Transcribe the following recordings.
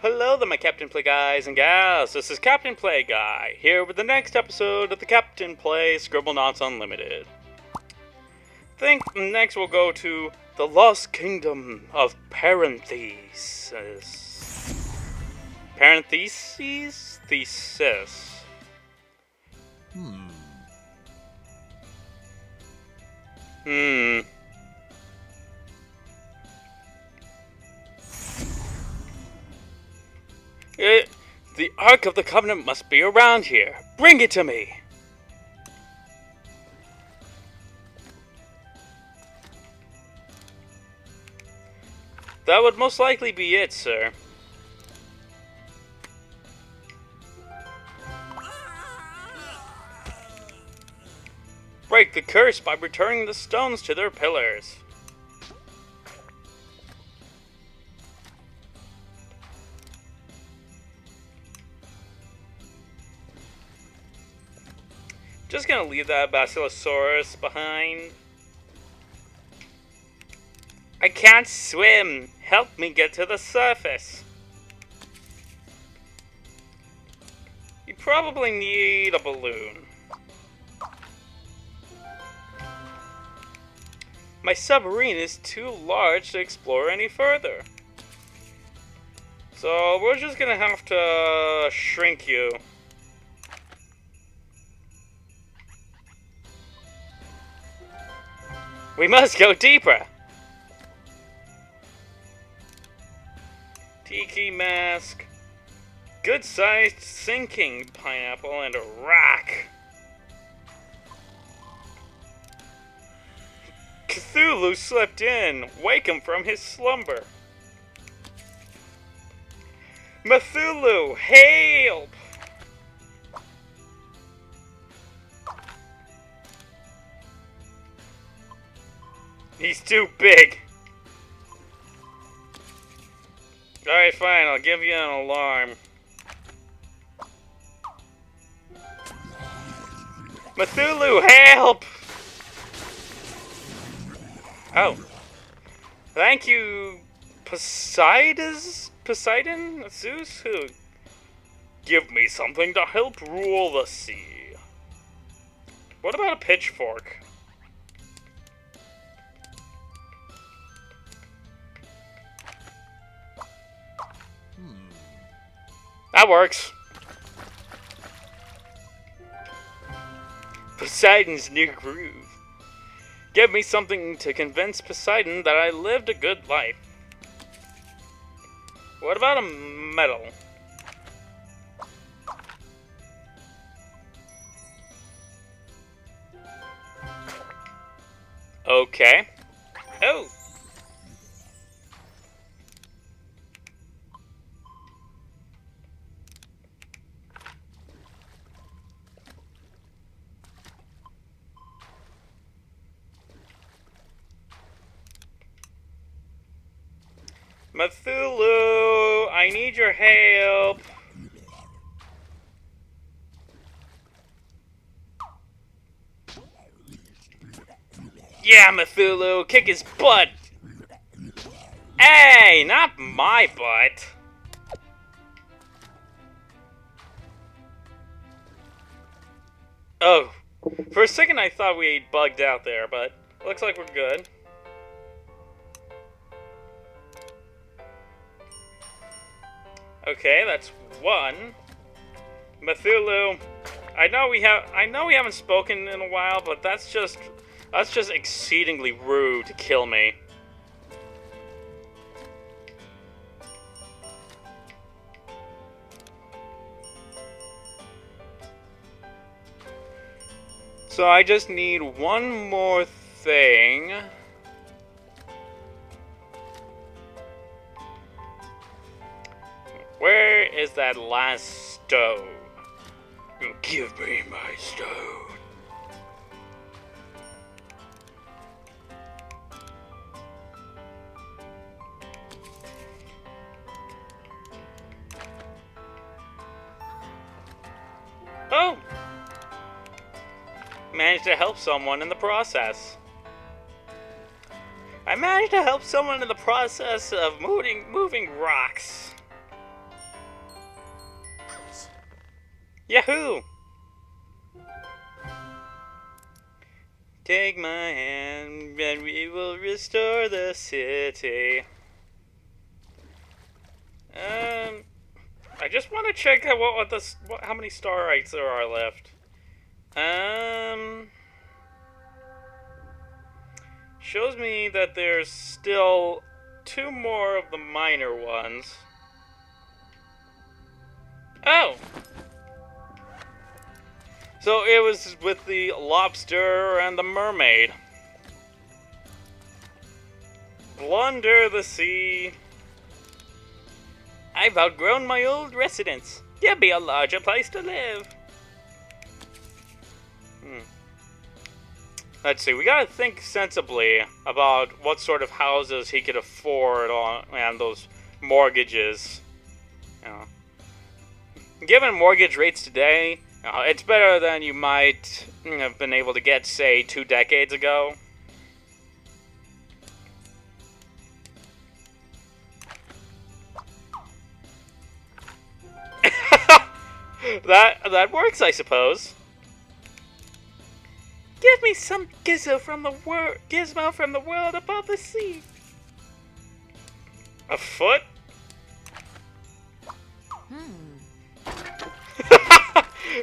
Hello there, my Captain Play guys and gals. This is Captain Play Guy, here with the next episode of the Captain Play Scribblenauts Unlimited. think next we'll go to the Lost Kingdom of Parentheses. Parentheses? Thesis. Hmm. Hmm. Ark of the Covenant must be around here. Bring it to me. That would most likely be it, sir. Break the curse by returning the stones to their pillars. Leave that Basilosaurus behind. I can't swim. Help me get to the surface. You probably need a balloon. My submarine is too large to explore any further. So we're just gonna have to shrink you. We must go deeper. Tiki mask, good-sized sinking pineapple, and a rock. Cthulhu slept in. Wake him from his slumber. Cthulhu, help! Too big. Alright, fine, I'll give you an alarm. Cthulhu, help! Oh. Thank you, Poseidon? Poseidon? Zeus? Who? Give me something to help rule the sea. What about a pitchfork? That works. Poseidon's new groove. Give me something to convince Poseidon that I lived a good life. What about a medal? Okay. Oh! Cthulhu, I need your help. Yeah, Cthulhu, kick his butt. Hey, not my butt. Oh, for a second I thought we bugged out there, but looks like we're good. Okay, that's one. Cthulhu, I know we have I know we haven't spoken in a while, but that's just that's just exceedingly rude to kill me. So I just need one more thing. Is that last stone? Give me my stone. Oh! Managed to help someone in the process. I managed to help someone in the process of moving moving rocks. Yahoo! Take my hand and we will restore the city. Um, I just want to check out what, what the what, how many starites there are left. Um, shows me that there's still two more of the minor ones. Oh. So it was with the lobster and the mermaid. Blunder the sea. I've outgrown my old residence. There'll be a larger place to live. Hmm. Let's see, we gotta think sensibly about what sort of houses he could afford on and those mortgages. You know. Given mortgage rates today, uh, it's better than you might have been able to get, say, two decades ago. that that works, I suppose. Give me some gizmo from the world, gizmo from the world above the sea. A foot?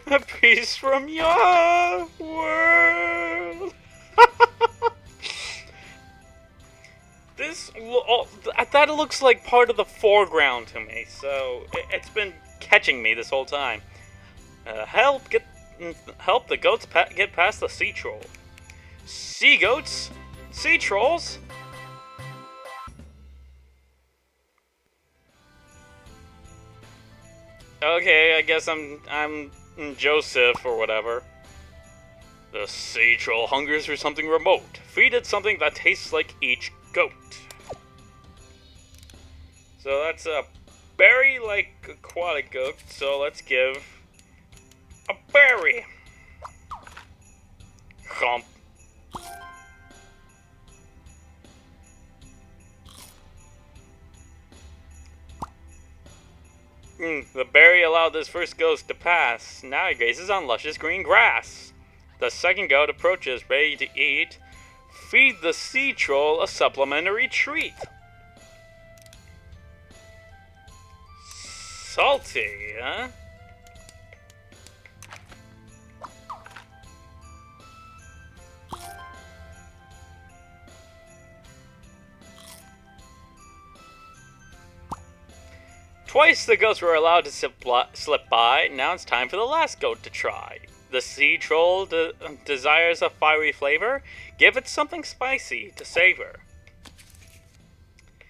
A piece from your world. this oh, that looks like part of the foreground to me, so it's been catching me this whole time. Uh, help get help the goats pa get past the sea troll. Sea goats, sea trolls. Okay, I guess I'm I'm Mm, Joseph or whatever. The sea troll hungers for something remote. Feed it something that tastes like each goat. So that's a berry-like aquatic goat, so let's give a berry. Hump. Mm, the berry allowed this first ghost to pass. Now he grazes on luscious green grass. The second goat approaches, ready to eat. Feed the sea troll a supplementary treat. Salty, huh? Twice the goats were allowed to slip by, now it's time for the last goat to try. The sea troll de desires a fiery flavor, give it something spicy to savor.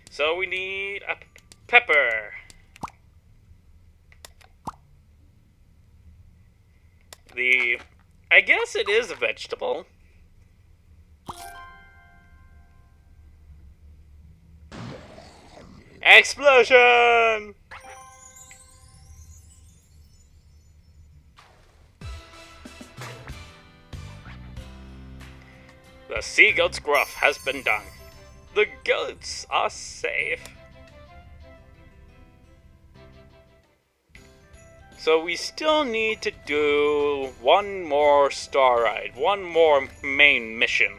So we need a pepper. The... I guess it is a vegetable. Explosion! The sea goat's gruff has been done. The goats are safe. So we still need to do one more starite, one more main mission.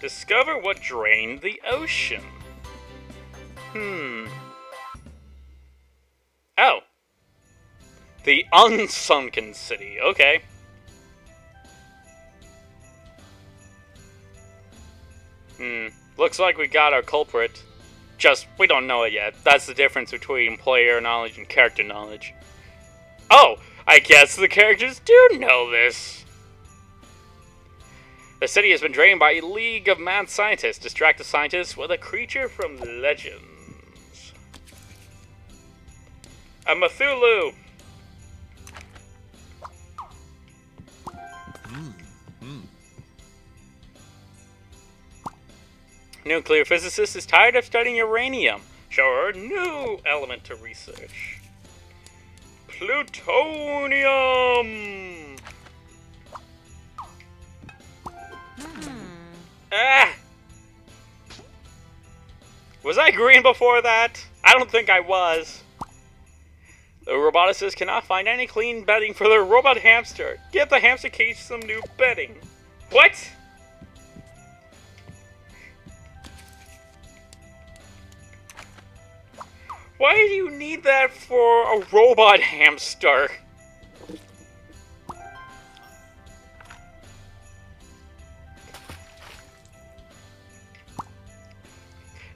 Discover what drained the ocean. Hmm. Oh. The Unsunken City. Okay. Hmm. Looks like we got our culprit. Just, we don't know it yet. That's the difference between player knowledge and character knowledge. Oh! I guess the characters do know this! The city has been drained by a league of mad scientists. Distract the scientists with a creature from legends. A Cthulhu! Nuclear physicist is tired of studying uranium. Show her a new element to research. Plutonium! Hmm. Ah! Was I green before that? I don't think I was. The roboticists cannot find any clean bedding for their robot hamster. Get the hamster cage some new bedding. What? Why do you need that for a robot hamster?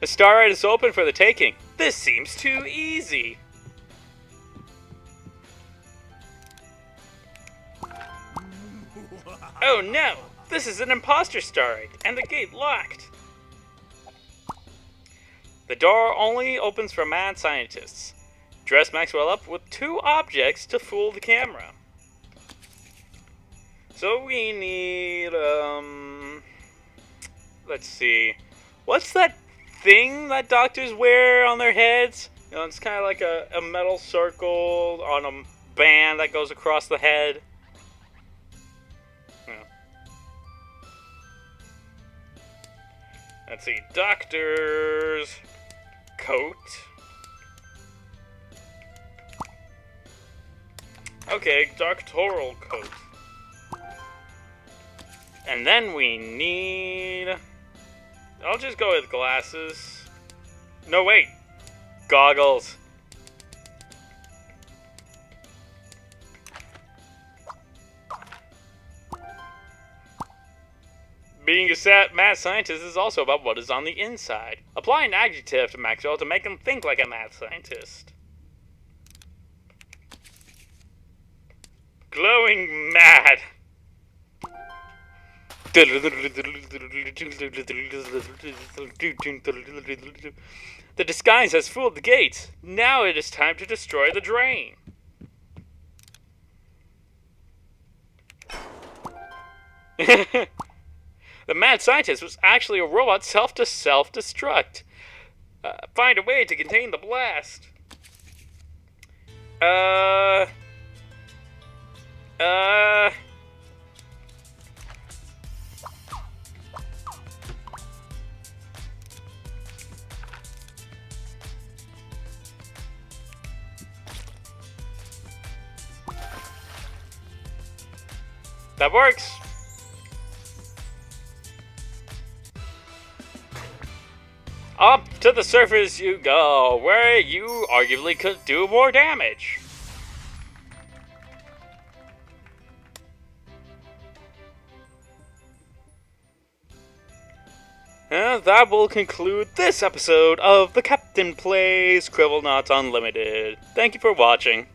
The Starite is open for the taking. This seems too easy. Oh no! This is an imposter Starite, and the gate locked. The door only opens for mad scientists. Dress Maxwell up with two objects to fool the camera. So we need, um... Let's see. What's that thing that doctors wear on their heads? You know, it's kind of like a, a metal circle on a band that goes across the head. Yeah. Let's see. Doctors coat. Okay, doctoral coat. And then we need... I'll just go with glasses. No, wait. Goggles. Being a sat math scientist is also about what is on the inside. Apply an adjective to Maxwell to make him think like a math scientist. Glowing mad. The disguise has fooled the gates. Now it is time to destroy the drain. the mad scientist was actually a robot self to self destruct. Uh, find a way to contain the blast. Uh. Uh. That works. Up to the surface you go, where you arguably could do more damage. And that will conclude this episode of the Captain Plays Scribblenauts Unlimited. Thank you for watching.